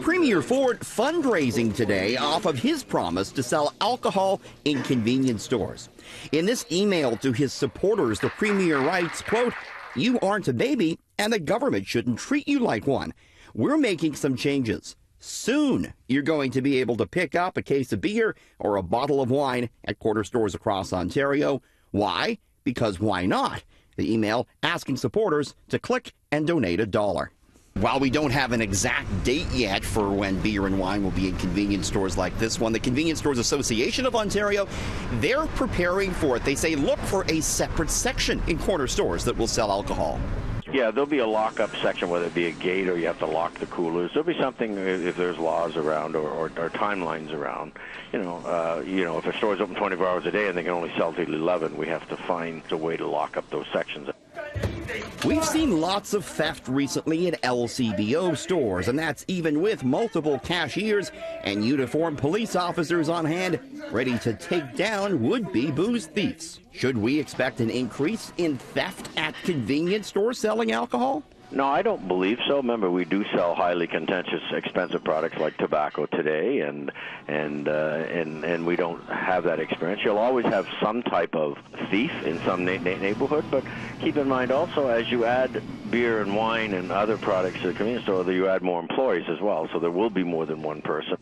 Premier Ford fundraising today off of his promise to sell alcohol in convenience stores. In this email to his supporters, the Premier writes, quote, You aren't a baby, and the government shouldn't treat you like one. We're making some changes. Soon, you're going to be able to pick up a case of beer or a bottle of wine at quarter stores across Ontario. Why? Because why not? The email asking supporters to click and donate a dollar. While we don't have an exact date yet for when beer and wine will be in convenience stores like this one, the Convenience Stores Association of Ontario, they're preparing for it. They say look for a separate section in corner stores that will sell alcohol. Yeah, there'll be a lockup section, whether it be a gate or you have to lock the coolers. There'll be something if there's laws around or, or, or timelines around. You know, uh, you know, if a store's open 24 hours a day and they can only sell till 11, we have to find a way to lock up those sections. We've seen lots of theft recently at LCBO stores, and that's even with multiple cashiers and uniformed police officers on hand ready to take down would be booze thieves. Should we expect an increase in theft at convenience stores selling alcohol? No, I don't believe so. Remember, we do sell highly contentious, expensive products like tobacco today, and and uh, and and we don't have that experience. You'll always have some type of thief in some na- na- neighborhood, but keep in mind also as you add beer and wine and other products to the convenience store, that you add more employees as well. So there will be more than one person.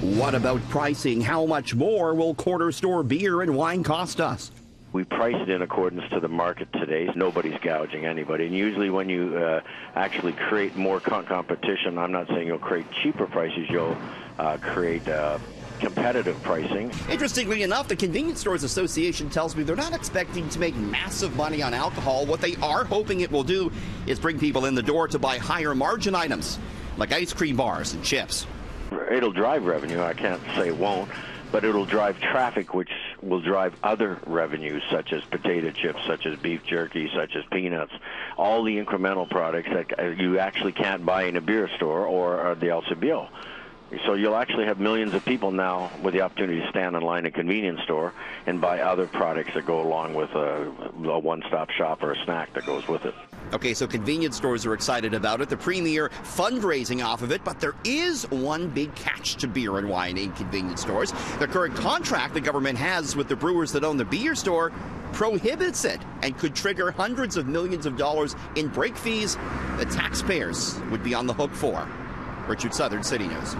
What about pricing? How much more will quarter store beer and wine cost us? We price it in accordance to the market today. Nobody's gouging anybody. And usually, when you uh, actually create more con- competition, I'm not saying you'll create cheaper prices, you'll uh, create uh, competitive pricing. Interestingly enough, the Convenience Stores Association tells me they're not expecting to make massive money on alcohol. What they are hoping it will do is bring people in the door to buy higher margin items like ice cream bars and chips. It'll drive revenue. I can't say it won't but it'll drive traffic, which will drive other revenues, such as potato chips, such as beef jerky, such as peanuts, all the incremental products that uh, you actually can't buy in a beer store or uh, the El LCBO. So you'll actually have millions of people now with the opportunity to stand in line at a convenience store and buy other products that go along with a, a one-stop shop or a snack that goes with it. Okay, so convenience stores are excited about it. The premier fundraising off of it, but there is one big catch to beer and wine in convenience stores. The current contract the government has with the brewers that own the beer store prohibits it and could trigger hundreds of millions of dollars in break fees the taxpayers would be on the hook for. Richard Southern City News.